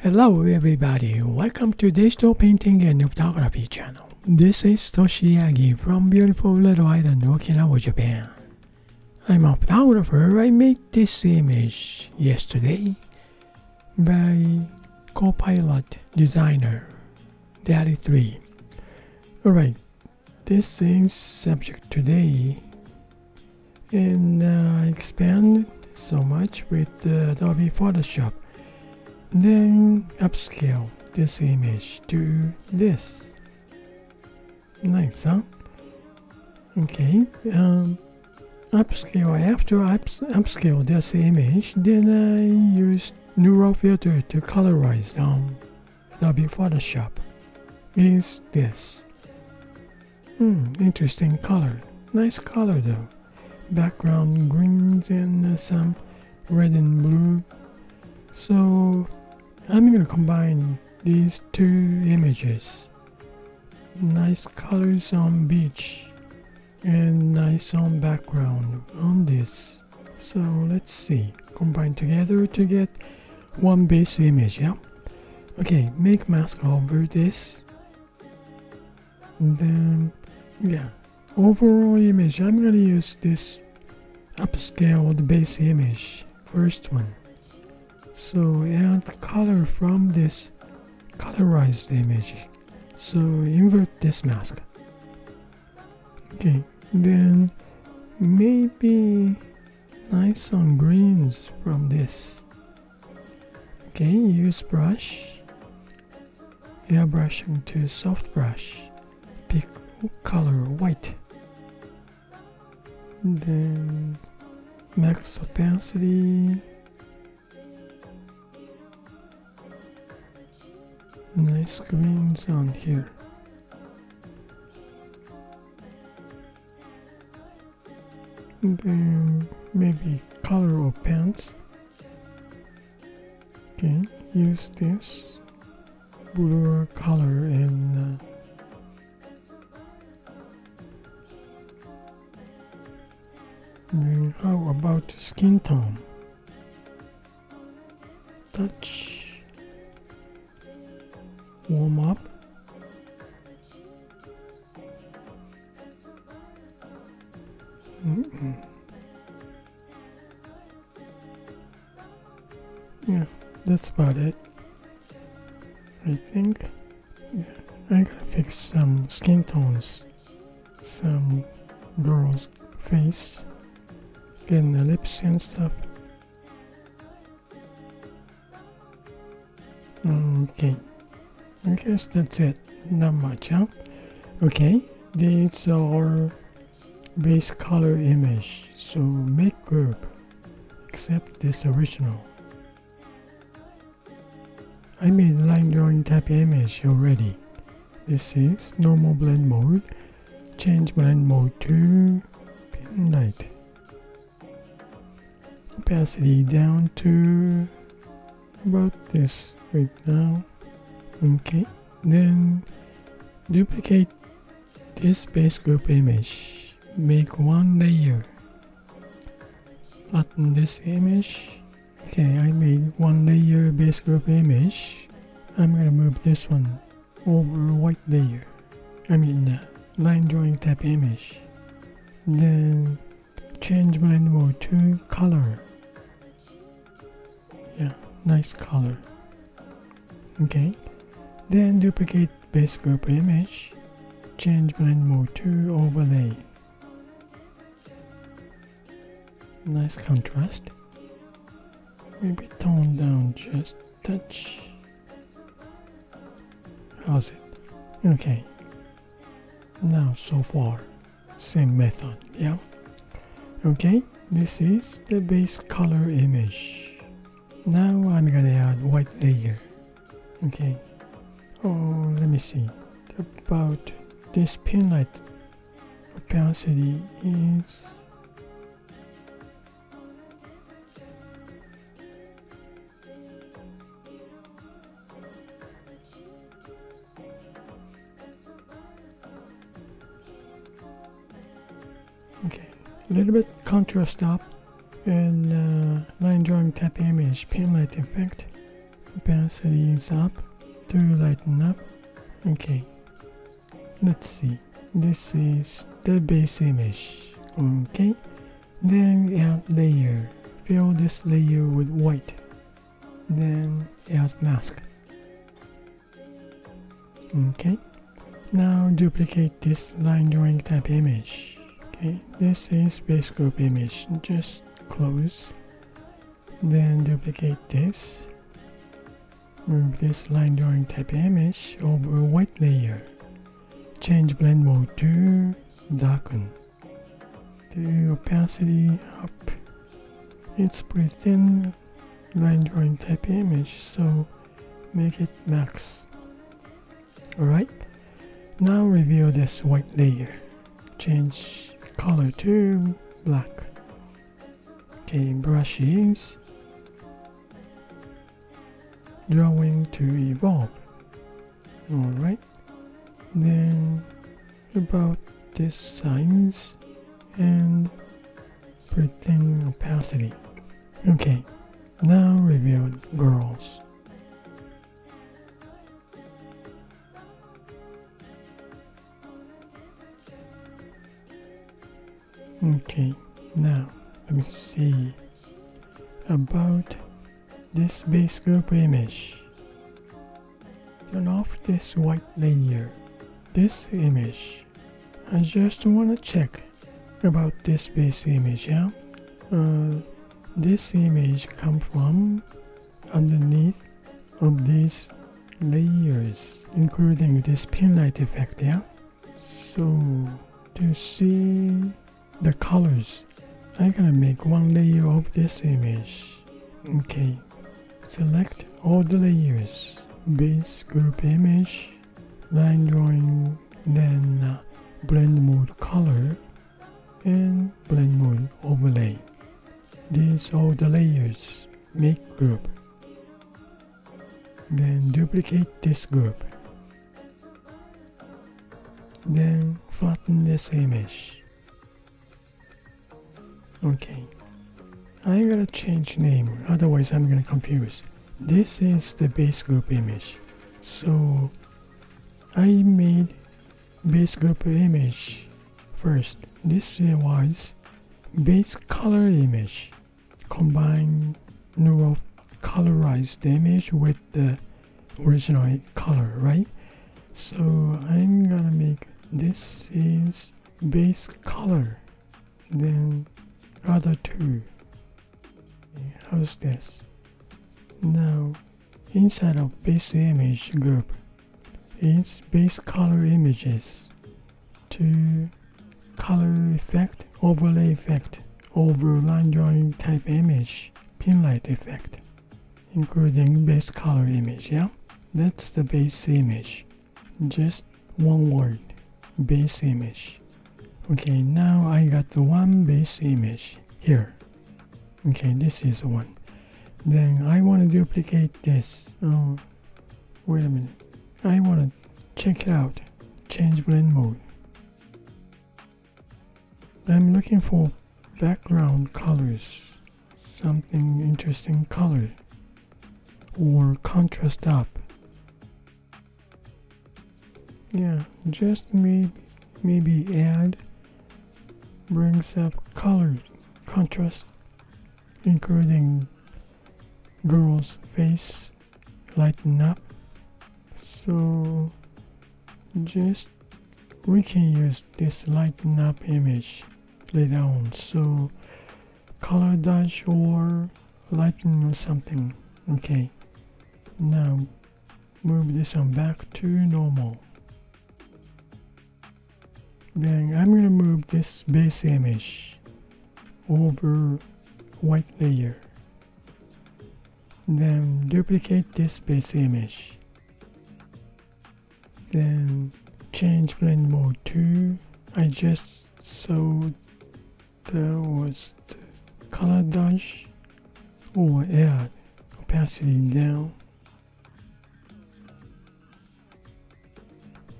Hello everybody, welcome to Digital Painting and Photography channel. This is Toshiagi from beautiful little island Okinawa, Japan. I'm a photographer. I made this image yesterday by Copilot Designer DALL-E 3. Alright, this is subject today and uh, I expand so much with uh, Adobe Photoshop then upscale this image to this. Nice huh? Okay um, upscale after ups, upscale this image then I use neural filter to colorize down Adobe Photoshop. Is this. Hmm interesting color. Nice color though. Background greens and uh, some red and blue. So I'm going to combine these two images. Nice colors on beach and nice on background on this. So let's see. Combine together to get one base image, yeah? Okay, make mask over this. And then, yeah, overall image, I'm gonna use this upscaled base image, first one. So add color from this colorized image. So invert this mask. Okay, then maybe nice on greens from this. Okay, use brush. Airbrushing to soft brush. Pick color white. Then max opacity nice greens on here. Then maybe color of pants. Okay use this blue color and uh, then how about skin tone? Touch warm up. Mm -mm. Yeah, that's about it. I think yeah, I gotta fix some skin tones, some girl's face, and the lips and stuff. Okay. I guess that's it. Not much, huh? Okay, these are base color image. So make group, except this original. I made line drawing type image already. This is normal blend mode. Change blend mode to pin light. Opacity down to about this right now okay. Then duplicate this base group image. Make one layer. Button this image. Okay I made one layer base group image. I'm gonna move this one over white layer. I mean uh, line drawing type image. Then change blend mode to color. Yeah nice color. Okay then duplicate base group image, change blend mode to overlay. Nice contrast. Maybe tone down just touch. How's it? Okay. Now so far, same method, yeah? Okay, this is the base color image. Now I'm gonna add white layer. Okay, oh let me see. About this pin light. Opacity is okay a little bit contrast up and uh, line drawing type image pin light effect. Opacity is up to lighten up. Okay. Let's see. This is the base image. Okay. Then add layer. Fill this layer with white. Then add mask. Okay. Now duplicate this line drawing type image. Okay. This is base group image. Just close. Then duplicate this move this line drawing type image over a white layer. Change blend mode to darken. The opacity up. It's pretty thin line drawing type image so make it max. Alright now reveal this white layer. Change color to black. Okay brushes drawing to evolve. Alright then about this size and pretend opacity. Okay now reveal girls. Okay now let me see. About this base group image. Turn off this white layer this image. I just want to check about this base image yeah? Uh, this image come from underneath of these layers including this pin light effect yeah? So to see the colors I'm gonna make one layer of this image. Okay select all the layers. Base group image line drawing then uh, blend mode color and blend mode overlay. These all the layers. Make group. Then duplicate this group. Then flatten this image. Okay. I'm gonna change name, otherwise I'm gonna confuse. This is the base group image. So I made base group image first. This was base color image. Combine neural colorized image with the original color, right? So I'm gonna make this is base color. Then other two. How's this? Now, inside of base image group, it's base color images to color effect, overlay effect, over line drawing type image, pin light effect, including base color image, yeah? That's the base image. Just one word, base image. Okay, now I got the one base image here. Okay, this is one. Then I want to duplicate this. Oh, wait a minute. I want to check it out. Change blend mode. I'm looking for background colors. Something interesting color. Or contrast up. Yeah, just maybe, maybe add brings up color contrast, including girl's face lighten up. So just we can use this lighten up image on. So color dodge or lighten or something. Okay. Now move this one back to normal. Then I'm to move this base image over white layer. Then duplicate this base image. Then change blend mode to I just saw there was the color dodge oh, or add opacity down.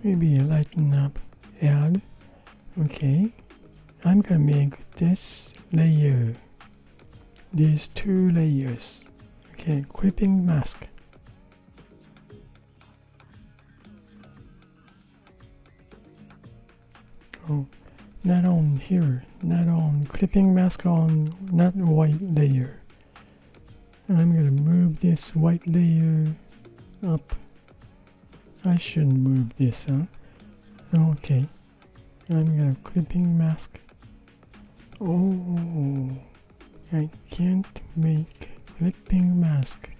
Maybe lighten up add okay I'm gonna make this layer these two layers. Okay, clipping mask. Oh, not on here, not on clipping mask on not white layer. And I'm gonna move this white layer up. I shouldn't move this, huh? Okay. I'm gonna clipping mask. Oh. I can't make clipping mask.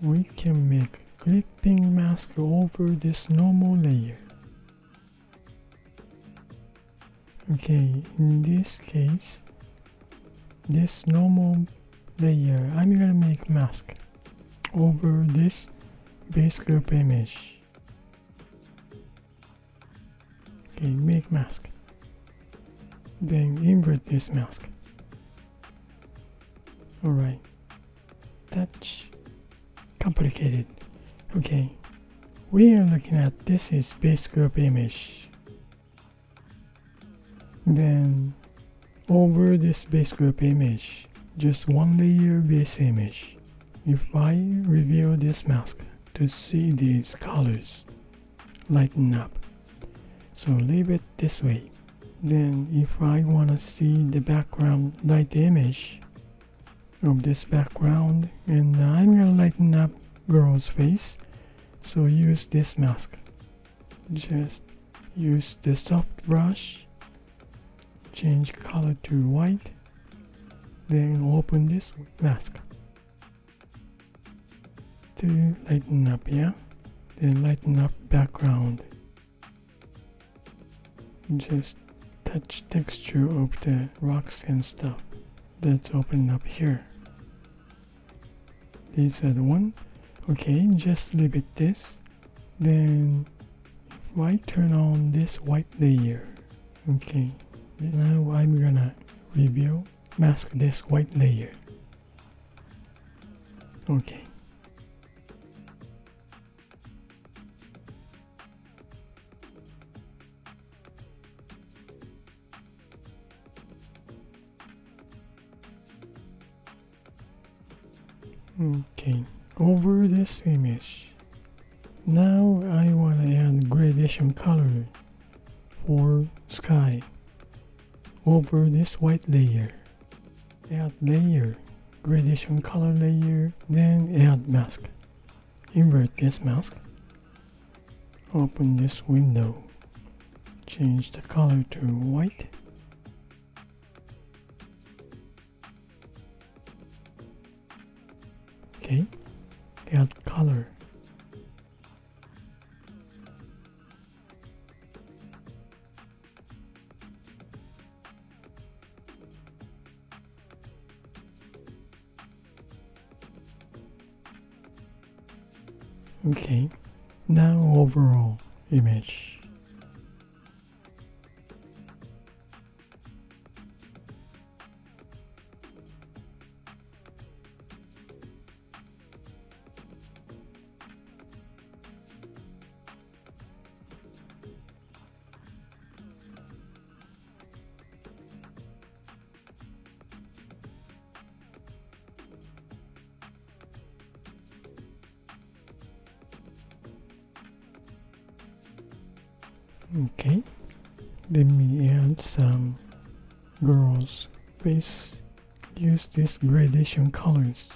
We can make clipping mask over this normal layer. Okay, in this case, this normal layer, I'm gonna make mask over this base group image. Okay, make mask. Then invert this mask. Alright. That's complicated. Okay. We are looking at this is base group image. Then over this base group image, just one layer base image. If I reveal this mask to see these colors lighten up, so leave it this way. Then if I want to see the background light image of this background and I'm gonna lighten up girl's face, so use this mask. Just use the soft brush, change color to white, then open this mask to lighten up, yeah? Then lighten up background. Just touch texture of the rocks and stuff that's open up here. These are the one. Okay, just leave it this. Then if I turn on this white layer, okay, now I'm gonna reveal, mask this white layer. Okay. Okay, over this image. Now I want to add gradation color for sky over this white layer. Add layer, gradation color layer, then add mask. Invert this mask. Open this window. Change the color to white. Color. Okay, now overall image. Okay, let me add some girls face. Use these gradation colors.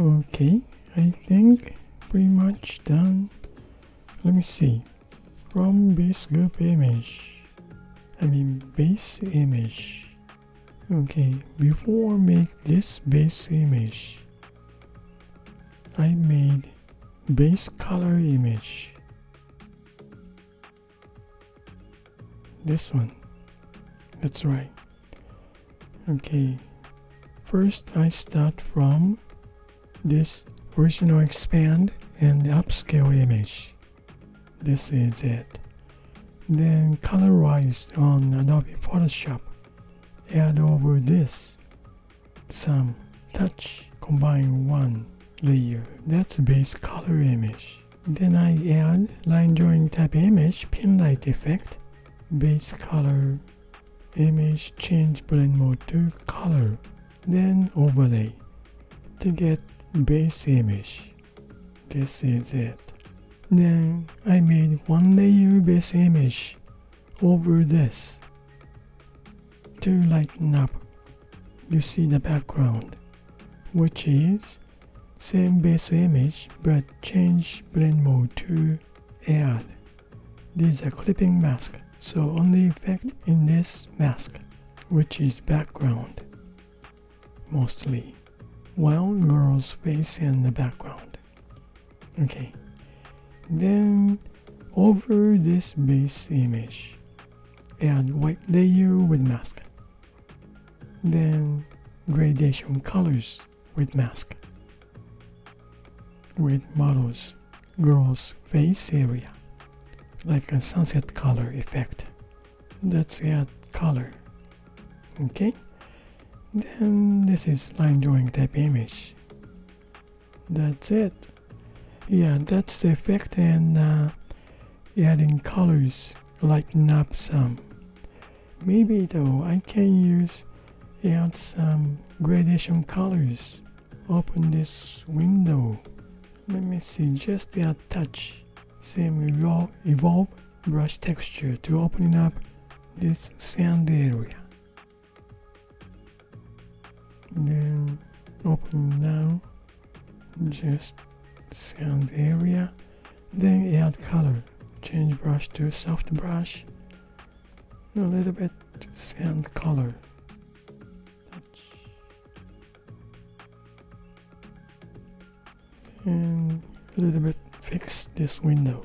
Okay, I think pretty much done. Let me see. From base group image, I mean base image. Okay, before make this base image, I made base color image. This one. That's right. Okay, first I start from this original expand and upscale image. This is it. Then colorize on Adobe Photoshop. Add over this some touch. Combine one layer. That's base color image. Then I add line drawing type image pin light effect. Base color image change blend mode to color. Then overlay to get base image. This is it. Then I made one layer base image over this to lighten up. You see the background, which is same base image but change blend mode to add. This is a clipping mask, so only effect in this mask, which is background mostly, while girl's face in the background. Okay, then over this base image, add white layer with mask. Then gradation colors with mask. With models, girl's face area, like a sunset color effect. That's add color. Okay, then this is line drawing type image. That's it. Yeah that's the effect and uh, adding colors lighten up some. Maybe though I can use add some gradation colors. Open this window. Let me see just add touch. Same evolve, evolve brush texture to opening up this sand area then open now just sand area. Then add color. Change brush to soft brush. A little bit sand color. Touch. and a little bit fix this window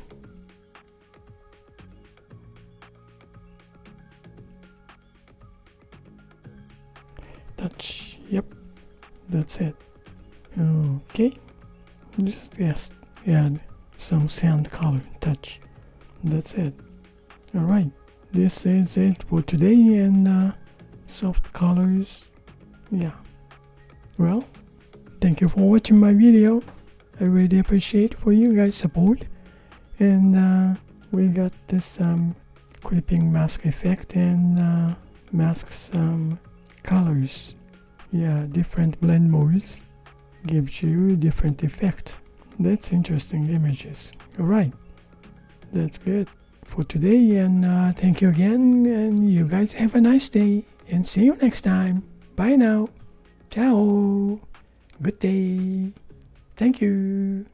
this is it for today and uh, soft colors. Yeah. Well, thank you for watching my video. I really appreciate for you guys support. And uh, we got this um, clipping mask effect and uh, mask some colors. Yeah, different blend modes gives you different effects. That's interesting images. Alright, that's good for today and uh, thank you again and you guys have a nice day and see you next time. Bye now. Ciao. Good day. Thank you.